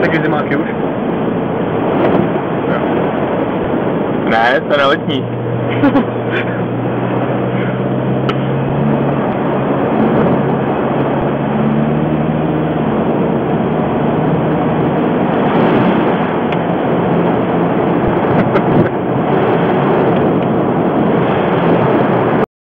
taky zimáky už? Jo. Ne, to na letní.